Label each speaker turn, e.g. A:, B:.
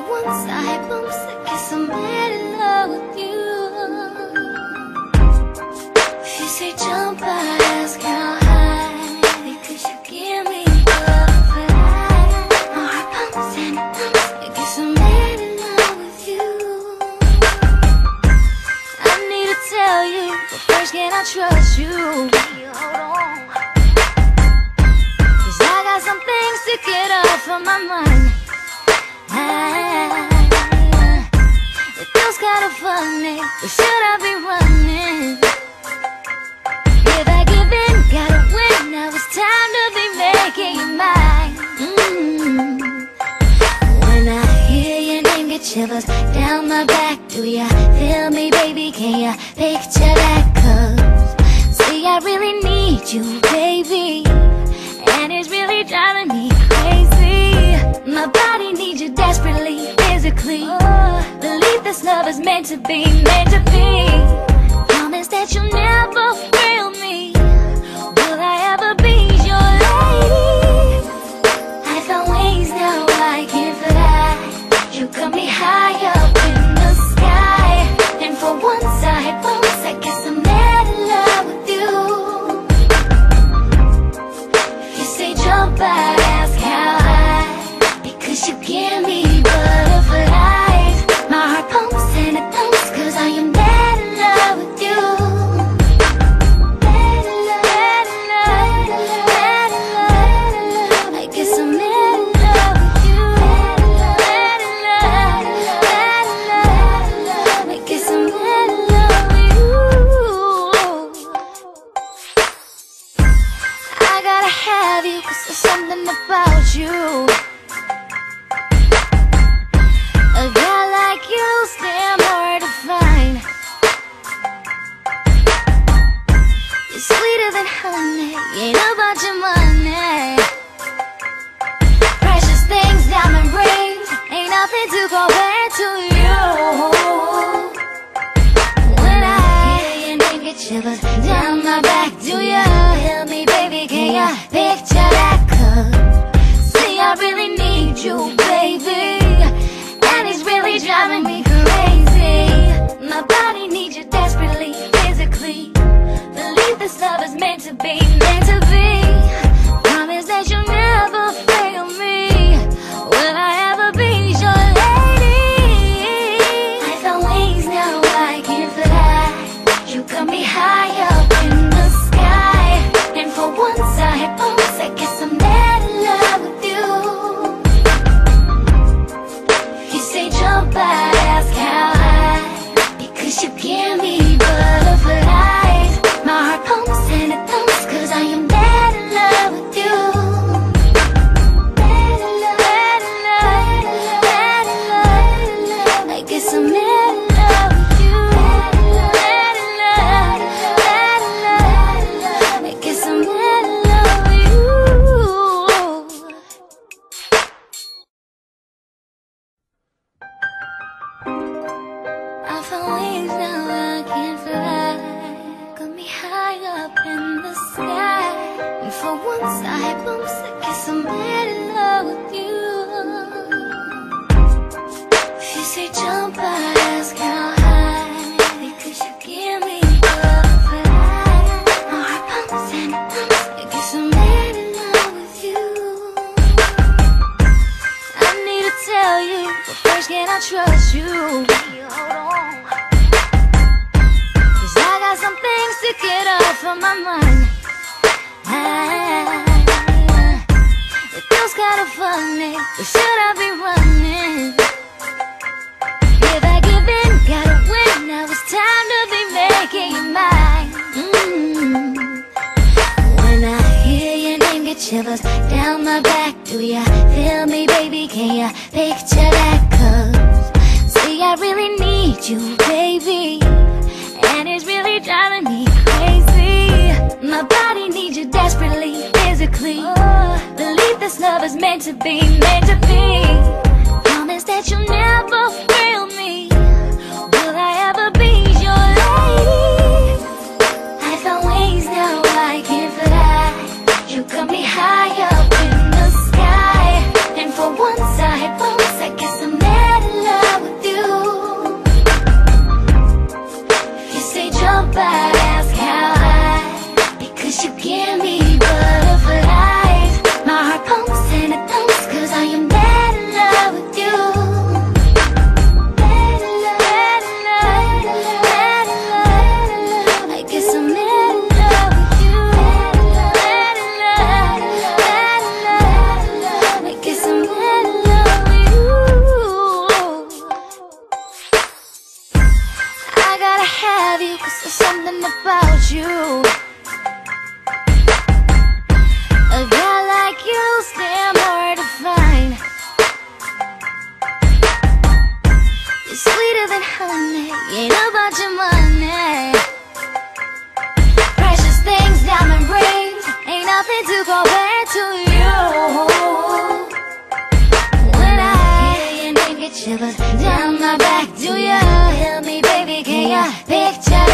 A: once I'm in love with you. Jump, I ask how high. You give me and I in love with you. I need to tell you, but first can I trust you? I got some things to get off of my mind. It feels kinda funny, but should I be running? If I give in, gotta win. Now it's time to be making you mine. Mm. When I hear your name, get shivers down my back. Do ya feel me, baby? Can ya picture that? Cause see, I really need you, baby, and it's really driving me. My body needs you desperately, physically. Believe this love is meant to be, meant to be. Promise that you'll never fail me. Will I ever be your lady? I found wings now I can fly. You got me high is once I bumps, I guess I'm mad in love with you. You say jump, I should I be running? If I give in, gotta win. Now it's time to be making you mine. Mm. When I hear your name, shivers down my back. Do ya feel me, baby? Can ya picture that? Cause see, I really need you, baby, and it's really driving me meant to be, meant to be. Promise that you'll never down my back. Do you hear me, baby? Can you picture?